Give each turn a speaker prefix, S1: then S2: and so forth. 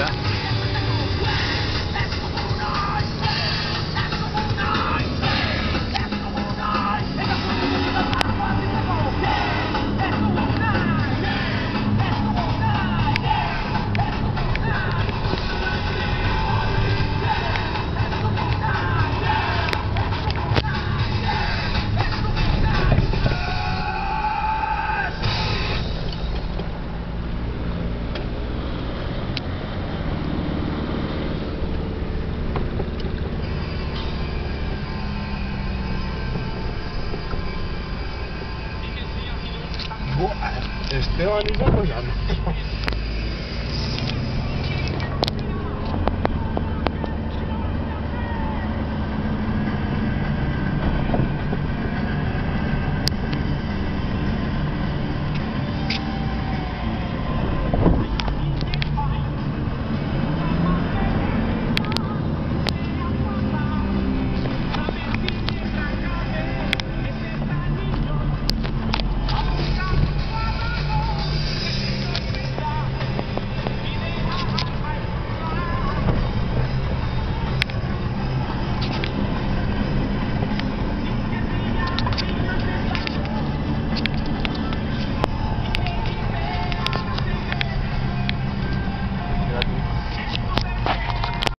S1: Margarita. Buah,
S2: este abanico pues ya.